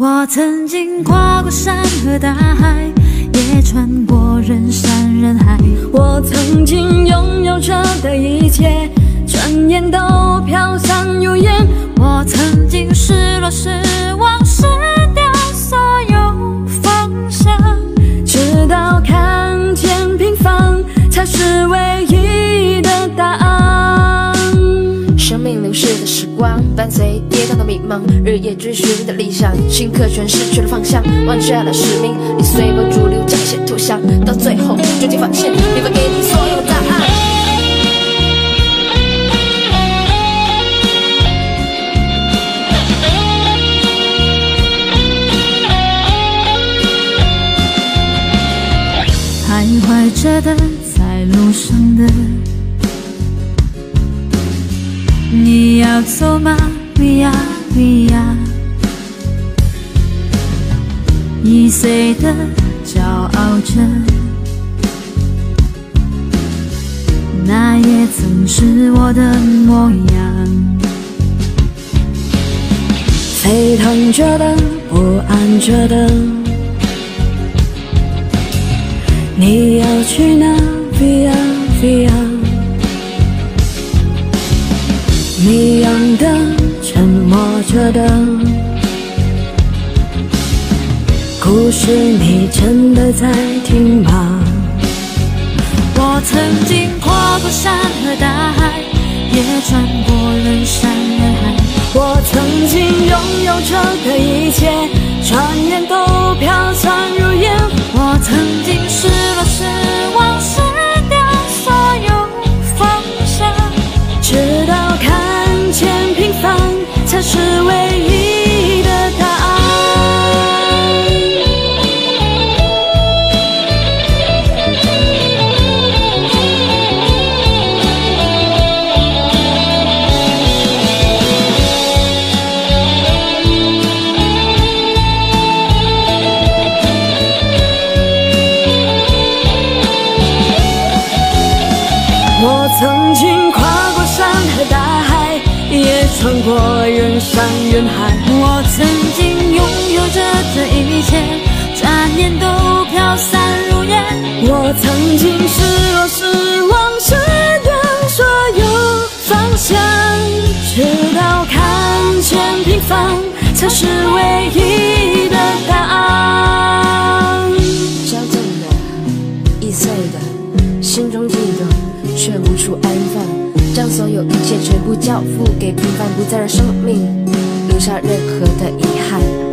我曾经跨过山和大海，也穿过人山人海。我曾经拥有着的一切，转眼都飘散如烟。我曾经失落失时光，伴随跌宕的迷茫，日夜追寻的理想，顷刻全失去了方向，忘却了使命，你随波逐流，展现投降，到最后终究发现，没法给你所有答案。徘徊着的，在路上的，你要走吗？Via Via，易碎的，骄傲着，那也曾是我的模样。沸腾着的，不安着的，你要去哪的，故事你真的在听吗？我曾经跨过山和大海，也穿过人山人海。我曾经拥有着的一切，曾经跨过山和大海，也穿过人山人海。我曾经拥有着的一切，转眼都飘散如烟。我曾经失落失望失掉所有方向，直到看见平凡才是唯一的答案。处安放，将所有一切全部交付给平凡，不再让生命留下任何的遗憾。